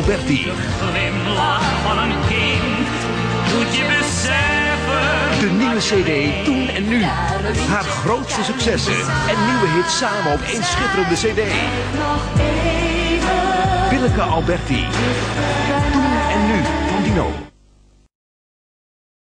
Alberti. van een je beseffen. De nieuwe CD Toen en Nu. Haar grootste successen en nieuwe hits samen op één schitterende CD. Willeke Alberti.